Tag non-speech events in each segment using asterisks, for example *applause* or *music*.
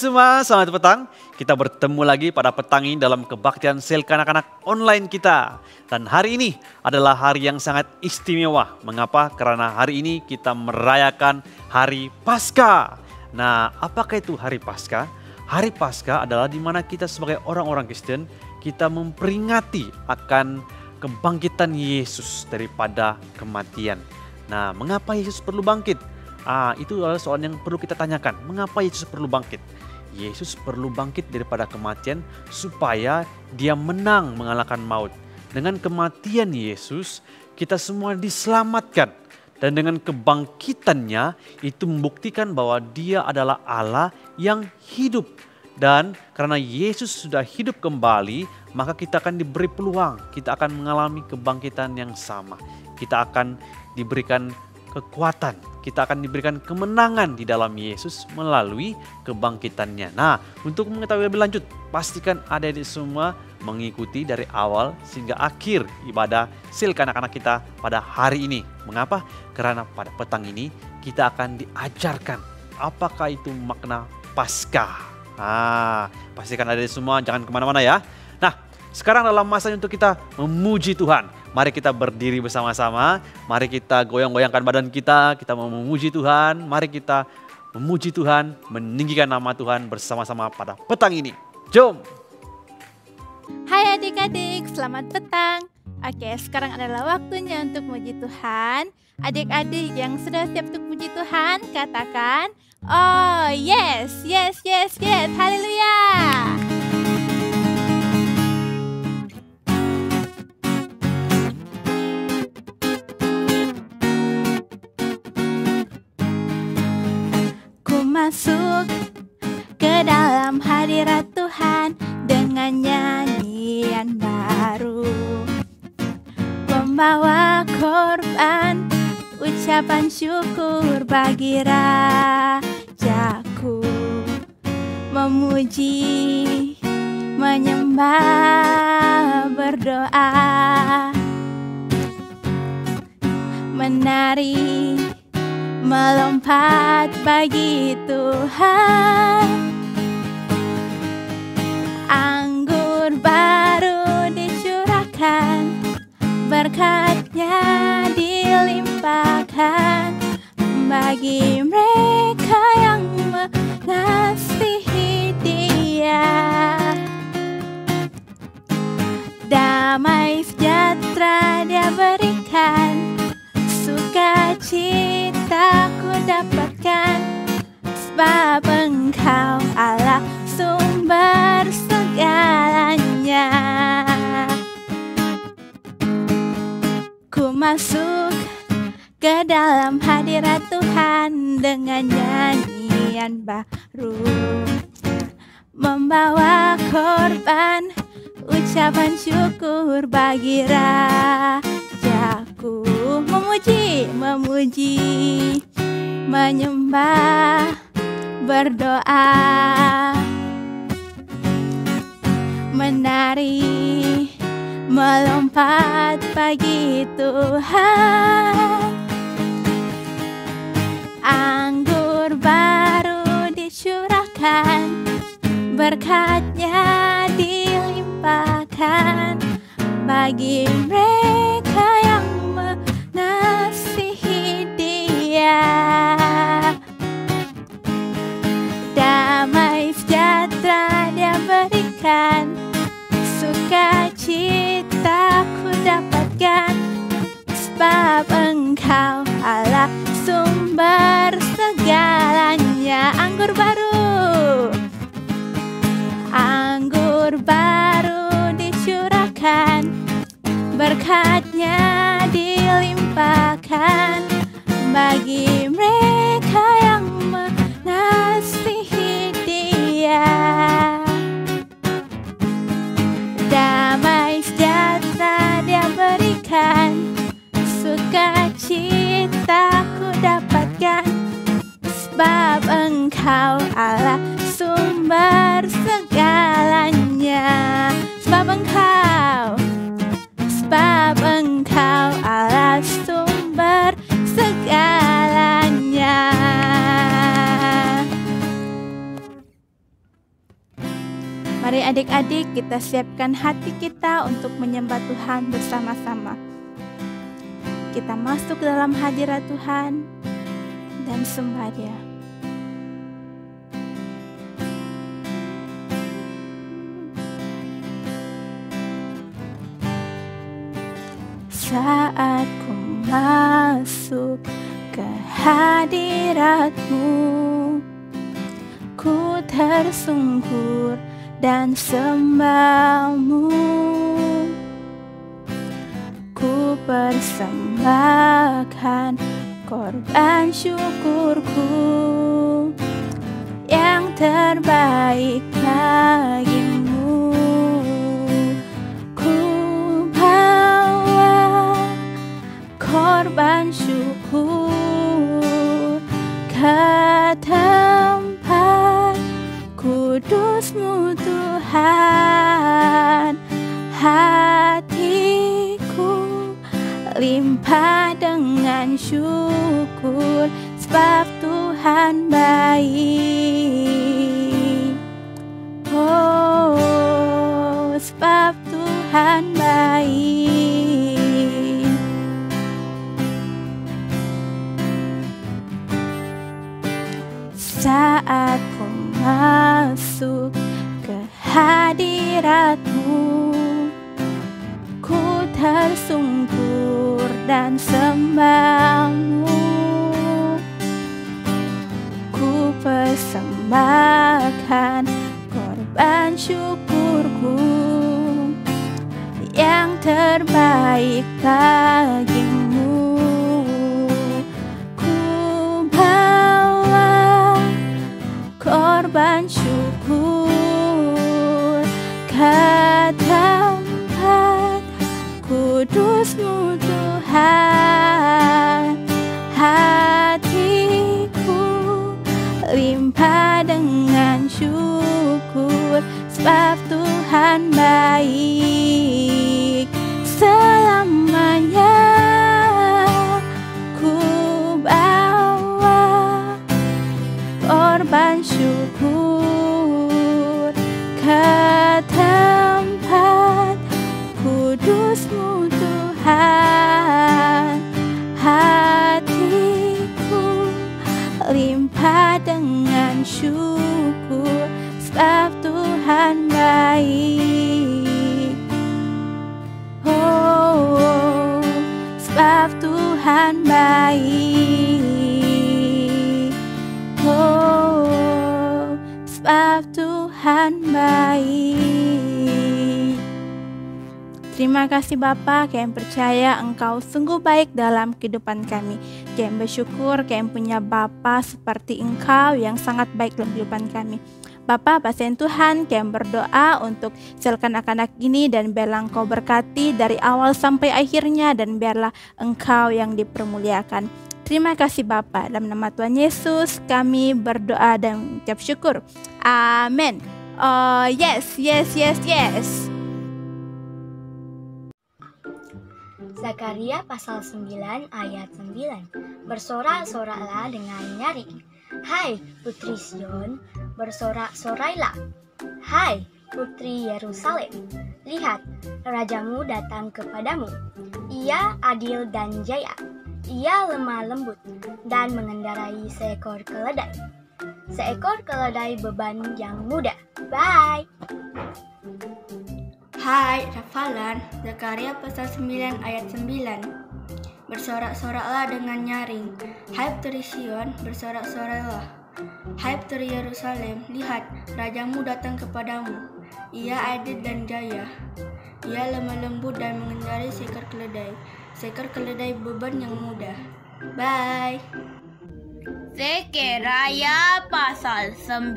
semua, selamat petang. Kita bertemu lagi pada petang ini dalam kebaktian sel kanak-kanak online kita. Dan hari ini adalah hari yang sangat istimewa. Mengapa? Karena hari ini kita merayakan Hari Paskah. Nah, apakah itu Hari Paskah? Hari Paskah adalah di mana kita sebagai orang-orang Kristen, kita memperingati akan kebangkitan Yesus daripada kematian. Nah, mengapa Yesus perlu bangkit? Ah, itu adalah soal yang perlu kita tanyakan. Mengapa Yesus perlu bangkit? Yesus perlu bangkit daripada kematian supaya dia menang mengalahkan maut. Dengan kematian Yesus, kita semua diselamatkan. Dan dengan kebangkitannya itu membuktikan bahwa dia adalah Allah yang hidup. Dan karena Yesus sudah hidup kembali, maka kita akan diberi peluang. Kita akan mengalami kebangkitan yang sama. Kita akan diberikan kekuatan. Kita akan diberikan kemenangan di dalam Yesus melalui kebangkitannya. Nah, untuk mengetahui lebih lanjut, pastikan adik-adik semua mengikuti dari awal sehingga akhir ibadah sil anak-anak kita pada hari ini. Mengapa? Karena pada petang ini kita akan diajarkan apakah itu makna Paskah. Nah, pastikan adik-adik semua jangan ke mana-mana ya. Nah, sekarang dalam masa untuk kita memuji Tuhan. Mari kita berdiri bersama-sama, mari kita goyang-goyangkan badan kita, kita memuji Tuhan, mari kita memuji Tuhan, meninggikan nama Tuhan bersama-sama pada petang ini. Jom! Hai adik-adik, selamat petang. Oke, sekarang adalah waktunya untuk memuji Tuhan. Adik-adik yang sudah siap untuk puji Tuhan, katakan, Oh yes, yes, yes, yes, haleluya. Masuk ke dalam hadirat Tuhan dengan nyanyian baru. Membawa korban ucapan syukur bagi rajaku. Memuji, menyembah, berdoa. Menari melompat bagi Tuhan. Anggur baru dicurahkan Berkatnya dilimpahkan Bagi mereka yang mengasihi dia. Damai sejahtera dia berikan Sukacita ku dapatkan Sebab engkau Allah sumber segalanya. Ku masuk ke dalam hadirat Tuhan Dengan nyanyian baru. Membawa korban ucapan syukur bagi rajaku memuji, memuji, menyembah, berdoa, menari, melompat bagi Tuhan. Anggur baru dicurahkan, berkatnya dilimpahkan bagi mereka Sebab engkau Allah sumber segalanya. Anggur baru. Anggur baru dicurahkan. Berkatnya dilimpahkan Bagi engkau Allah sumber segalanya Sebab engkau Sebab engkau Allah sumber segalanya adik-adik kita siapkan hati kita untuk menyembah Tuhan bersama-sama. Kita masuk dalam hadirat Tuhan dan sembah Dia. Saat ku masuk ke hadiratmu. Ku tersungkur dan sembahmu. Ku persembahkan korban syukurku. Yang terbaik bagimu korban syukur. Ke tempat kudusmu Tuhan hatiku limpah dengan syukur sebab Tuhan baik. Oh sebab Tuhan hadiratmu Ku tersungkur dan sembahmu. Ku persembahkan korban syukurku. Yang terbaik bagimu sebab Tuhan baik Terima kasih Bapa, kami percaya Engkau sungguh baik dalam kehidupan kami. Kami bersyukur kami punya Bapa seperti Engkau yang sangat baik dalam kehidupan kami. Bapa, pasien Tuhan, kami berdoa untuk sel anak-anak ini dan biarlah Engkau berkati dari awal sampai akhirnya dan biarlah Engkau yang dipermuliakan. Terima kasih Bapa. Dalam nama Tuhan Yesus kami berdoa dan ucap syukur. Amin. Oh yes, yes, yes, yes. Zakaria pasal 9 ayat 9 Bersorak-soraklah dengan nyaring Hai putri Sion, bersorak-sorailah. Hai putri Yerusalem Lihat, rajamu datang kepadamu. Ia adil dan jaya. Ia lemah lembut dan mengendarai seekor keledai. Seekor keledai beban yang mudah Bye Hai, Rafalan, Zakaria pasal 9 ayat 9. Bersorak-soraklah dengan nyaring. Hai putri Sion, bersorak-soraklah. Hai putri Yerusalem, lihat, rajamu datang kepadamu. Ia adil dan jaya. Ia lemah lembut dan mengendarai seekor keledai. Seekor keledai beban yang mudah. Bye. Zekaraya pasal 9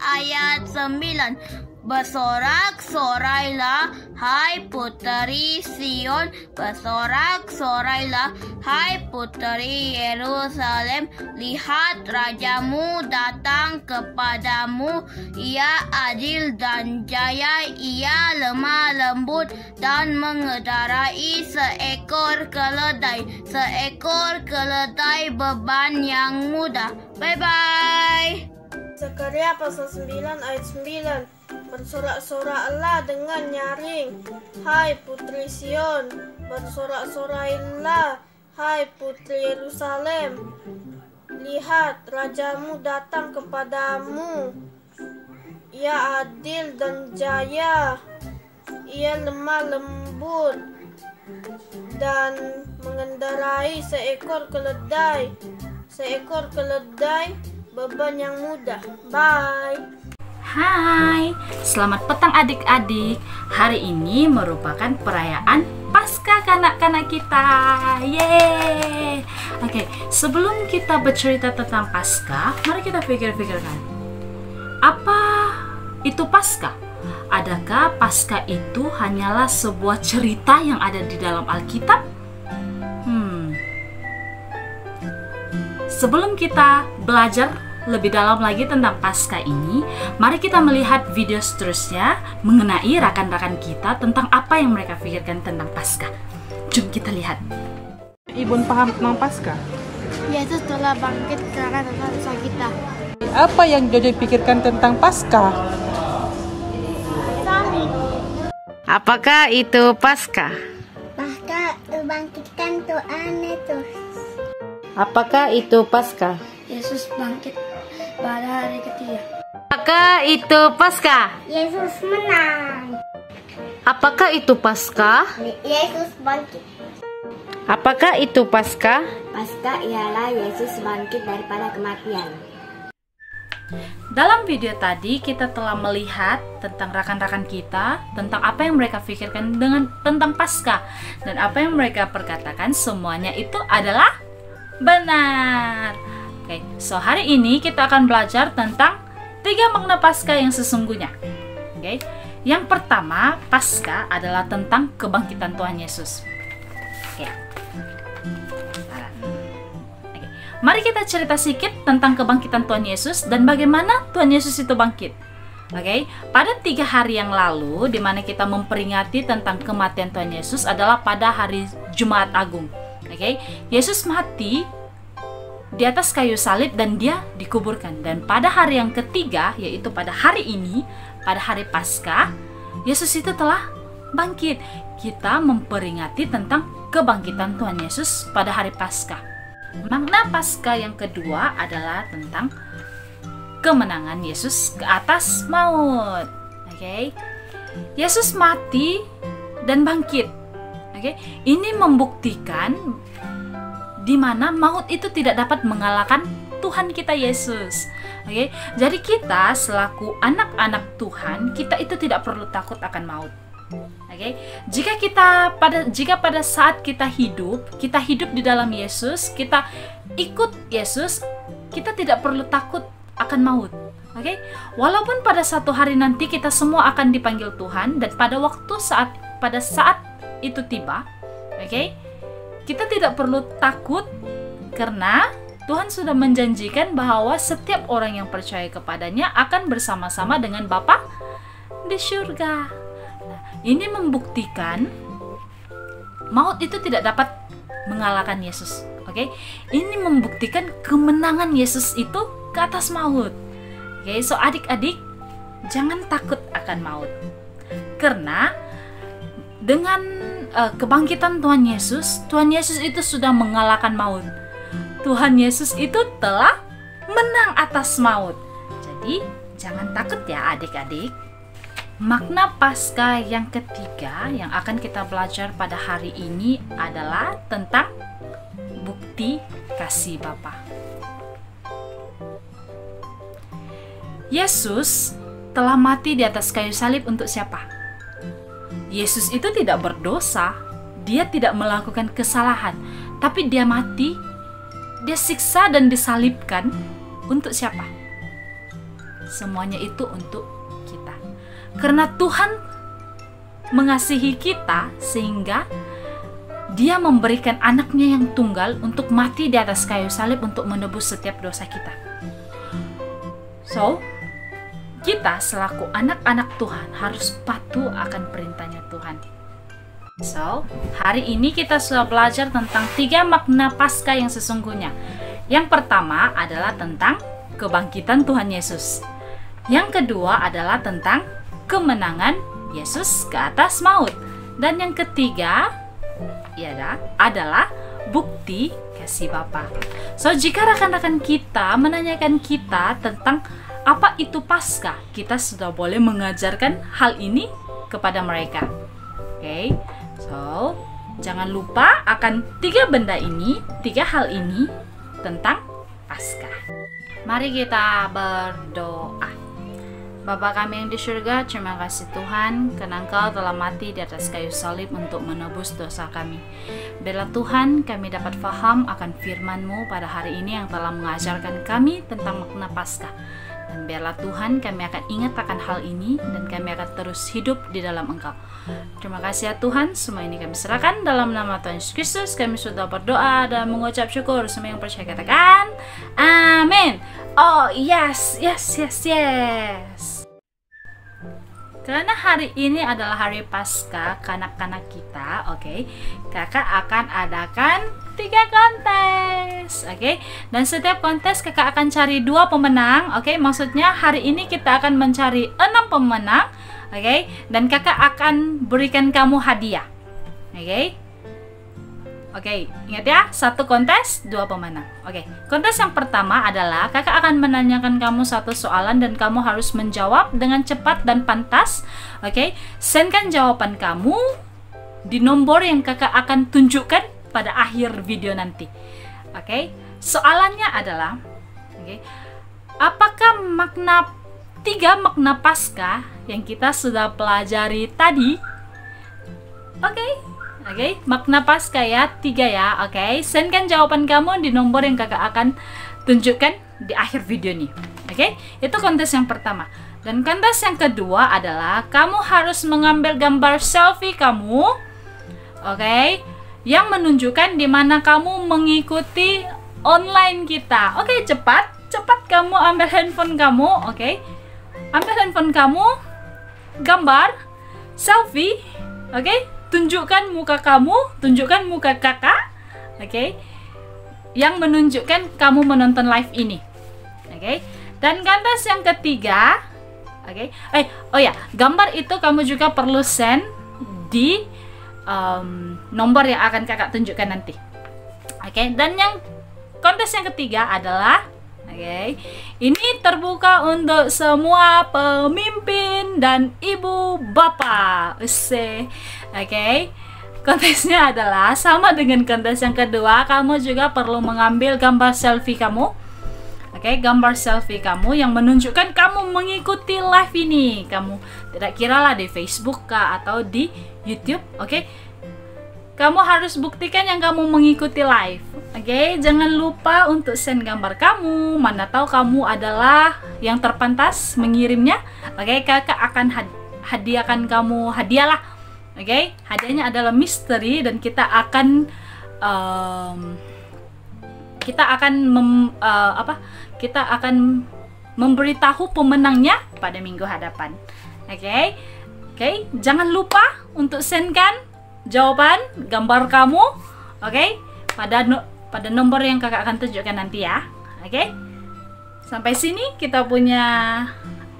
ayat 9 Bersorak-sorailah hai puteri Sion. Bersorak-sorailah hai puteri Yerusalem. Lihat rajamu datang kepadamu. Ia adil dan jaya Ia lemah lembut dan mengendarai seekor keledai. Seekor keledai beban yang mudah. Bye-bye. Zakaria pasal 9 ayat 9 Bersorak-soraklah dengan nyaring. Hai putri Sion Bersorak-sorailah Hai putri Yerusalem Lihat rajamu datang kepadamu. Ia adil dan jaya. Ia lemah lembut Dan mengendarai seekor keledai. Seekor keledai beban yang mudah. Bye. Hai, selamat petang adik-adik. Hari ini merupakan perayaan Paskah kanak-kanak kita. Yeay. Oke, sebelum kita bercerita tentang Paskah, mari kita pikir-pikirkan. Apa itu Paskah? Adakah Paskah itu hanyalah sebuah cerita yang ada di dalam Alkitab? Hmm. Sebelum kita belajar lebih dalam lagi tentang pasca ini, mari kita melihat video seterusnya mengenai rakan-rakan kita tentang apa yang mereka pikirkan tentang pasca. Jom kita lihat. Ibun paham tentang pasca? Yesus telah bangkit karena dosa kita. Apa yang Jojo pikirkan tentang pasca? Apakah itu pasca? Pasca membangkitkan Tuhan Yesus. Apakah itu pasca? Yesus bangkit pada hari ketiga. Apakah itu Paskah? Yesus menang. Apakah itu Paskah? Yesus bangkit. Apakah itu Paskah? Paskah ialah Yesus bangkit daripada kematian. Dalam video tadi kita telah melihat tentang rakan-rakan kita, tentang apa yang mereka pikirkan dengan tentang Paskah dan apa yang mereka perkatakan semuanya itu adalah benar. Oke, so hari ini kita akan belajar tentang tiga makna Paskah yang sesungguhnya. Oke, yang pertama Paskah adalah tentang kebangkitan Tuhan Yesus. Oke. Oke. Mari kita cerita sedikit tentang kebangkitan Tuhan Yesus dan bagaimana Tuhan Yesus itu bangkit. Oke, okay? pada tiga hari yang lalu, di mana kita memperingati tentang kematian Tuhan Yesus adalah pada hari Jumat Agung. Oke, okay? Yesus mati di atas kayu salib dan dia dikuburkan. Dan pada hari yang ketiga, yaitu pada hari ini, pada hari Paskah, Yesus itu telah bangkit. Kita memperingati tentang kebangkitan Tuhan Yesus pada hari Paskah. Makna Paskah yang kedua adalah tentang kemenangan Yesus ke atas maut. Oke. Okay? Yesus mati dan bangkit. Oke. Okay? Ini membuktikan di mana maut itu tidak dapat mengalahkan Tuhan kita Yesus. Oke, okay? jadi kita selaku anak-anak Tuhan, kita itu tidak perlu takut akan maut. Oke, okay? jika kita pada jika pada saat kita hidup, kita hidup di dalam Yesus, kita ikut Yesus, kita tidak perlu takut akan maut. Oke, okay? walaupun pada satu hari nanti kita semua akan dipanggil Tuhan dan pada waktu saat pada saat itu tiba, oke, okay? Kita tidak perlu takut karena Tuhan sudah menjanjikan bahwa setiap orang yang percaya kepadanya akan bersama-sama dengan Bapa di surga. Nah, ini membuktikan maut itu tidak dapat mengalahkan Yesus. Oke, okay? ini membuktikan kemenangan Yesus itu ke atas maut. Oke, okay? so adik-adik jangan takut akan maut, karena dengan uh, kebangkitan Tuhan Yesus, Tuhan Yesus itu sudah mengalahkan maut. Tuhan Yesus itu telah menang atas maut. Jadi, jangan takut ya adik-adik. Makna Paskah yang ketiga yang akan kita belajar pada hari ini adalah tentang bukti kasih Bapa. Yesus telah mati di atas kayu salib untuk siapa? Yesus itu tidak berdosa, dia tidak melakukan kesalahan, tapi dia mati, dia siksa dan disalibkan untuk siapa? Semuanya itu untuk kita. Karena Tuhan mengasihi kita sehingga dia memberikan anaknya yang tunggal untuk mati di atas kayu salib untuk menebus setiap dosa kita. So, kita selaku anak-anak Tuhan harus patuh akan perintahnya Tuhan. So, hari ini kita sudah belajar tentang tiga makna pasca yang sesungguhnya. Yang pertama adalah tentang kebangkitan Tuhan Yesus. Yang kedua adalah tentang kemenangan Yesus ke atas maut. Dan yang ketiga ya adalah bukti kasih Bapa. So jika rekan-rekan kita menanyakan kita tentang apa itu Paskah, kita sudah boleh mengajarkan hal ini kepada mereka. Oke, okay? so jangan lupa akan tiga benda ini, tiga hal ini tentang Paskah. Mari kita berdoa. Bapa kami yang di surga, terima kasih Tuhan karena Engkau telah mati di atas kayu salib untuk menebus dosa kami. Biarlah Tuhan kami dapat faham akan firman-Mu pada hari ini yang telah mengajarkan kami tentang makna Paskah. Dan biarlah Tuhan kami akan ingat akan hal ini dan kami akan terus hidup di dalam Engkau. Terima kasih ya Tuhan, semua ini kami serahkan dalam nama Tuhan Yesus Kristus. Kami sudah berdoa dan mengucap syukur. Semua yang percaya katakan, Amin. Oh yes, yes, yes, yes. Karena hari ini adalah hari Paskah kanak-kanak kita, oke, okay, kakak akan adakan tiga kontes, oke. Okay? Dan setiap kontes kakak akan cari dua pemenang, oke. Okay? Maksudnya hari ini kita akan mencari enam pemenang, oke. Okay? Dan kakak akan berikan kamu hadiah, oke. Okay? Oke, ingat ya, satu kontes, dua pemenang. Oke, kontes yang pertama adalah kakak akan menanyakan kamu satu soalan dan kamu harus menjawab dengan cepat dan pantas. Oke, sendkan jawaban kamu di nomor yang kakak akan tunjukkan pada akhir video nanti. Oke, soalannya adalah, oke, apakah makna tiga makna pasca yang kita sudah pelajari tadi? Oke, Oke, okay? makna pasca ya, tiga ya. Oke, okay? sendkan jawaban kamu di nomor yang kakak akan tunjukkan di akhir video ini. Oke, okay? itu kontes yang pertama. Dan kontes yang kedua adalah kamu harus mengambil gambar selfie kamu. Oke, okay? Yang menunjukkan di mana kamu mengikuti online kita. Oke, okay, cepat, cepat kamu ambil handphone kamu. Oke, okay? ambil handphone kamu, gambar, selfie. Oke, okay? tunjukkan muka kamu, tunjukkan muka kakak, oke, okay, yang menunjukkan kamu menonton live ini, oke. Okay? Dan gambar yang ketiga, oke, okay, eh, oh ya, gambar itu kamu juga perlu send di um, nomor yang akan kakak tunjukkan nanti, oke. Okay? Dan yang kontes yang ketiga adalah Oke, okay. ini terbuka untuk semua pemimpin dan ibu bapak. Oke, okay. kontesnya adalah sama dengan kontes yang kedua. Kamu juga perlu mengambil gambar selfie kamu. Oke, okay, gambar selfie kamu yang menunjukkan kamu mengikuti live ini. Kamu tidak kira lah di Facebook kah atau di YouTube. Oke, okay? Kamu harus buktikan yang kamu mengikuti live. Oke, okay, jangan lupa untuk send gambar kamu. Mana tahu kamu adalah yang terpantas mengirimnya. Oke, okay, kakak akan had hadiahkan kamu hadiah lah. Oke, okay? hadiahnya adalah misteri dan kita akan um, kita akan mem, uh, apa? Kita akan memberitahu pemenangnya pada minggu hadapan. Oke, okay? oke, okay? jangan lupa untuk sendkan jawaban gambar kamu. Oke, okay? pada no pada nomor yang kakak akan tunjukkan nanti ya. Oke? Okay? Sampai sini kita punya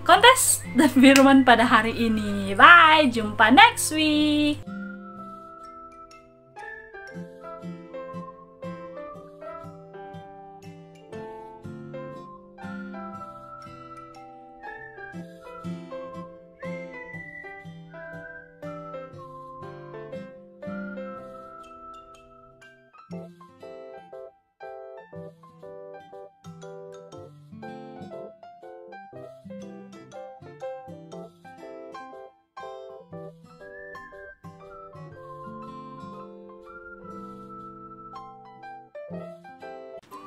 kontes *laughs* dan firman pada hari ini. Bye, jumpa next week.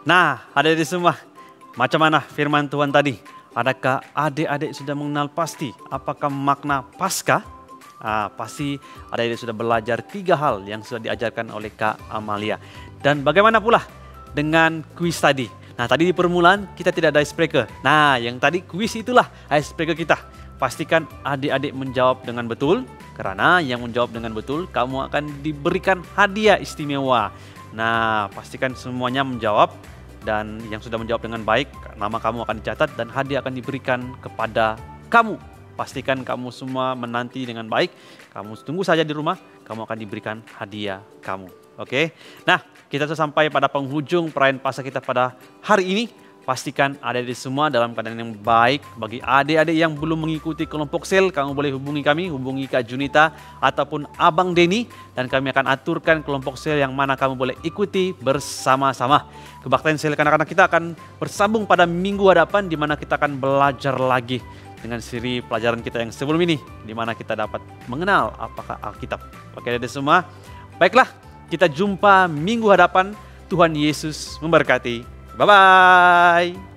Nah, adik-adik semua, macam mana firman Tuhan tadi? Adakah adik-adik sudah mengenal pasti apakah makna pasca? Ah, pasti adik-adik sudah belajar tiga hal yang sudah diajarkan oleh Kak Amalia. Dan bagaimana pula dengan kuis tadi? Nah, tadi di permulaan kita tidak ada icebreaker. Nah, yang tadi kuis itulah icebreaker kita. Pastikan adik-adik menjawab dengan betul, karena yang menjawab dengan betul kamu akan diberikan hadiah istimewa. Nah, pastikan semuanya menjawab dan yang sudah menjawab dengan baik, nama kamu akan dicatat dan hadiah akan diberikan kepada kamu. Pastikan kamu semua menanti dengan baik. Kamu tunggu saja di rumah, kamu akan diberikan hadiah kamu. Oke. Nah, kita sudah sampai pada penghujung perayaan Paskah kita pada hari ini. Pastikan adik-adik semua dalam keadaan yang baik. Bagi adik-adik yang belum mengikuti kelompok sel, kamu boleh hubungi kami, hubungi Kak Junita ataupun Abang Denny dan kami akan aturkan kelompok sel yang mana kamu boleh ikuti bersama-sama. Kebaktian sel kanak-kanak kita akan bersambung pada minggu hadapan di mana kita akan belajar lagi dengan siri pelajaran kita yang sebelum ini di mana kita dapat mengenal apakah Alkitab. Oke, adik semua. Baiklah, kita jumpa minggu hadapan. Tuhan Yesus memberkati. Bye bye.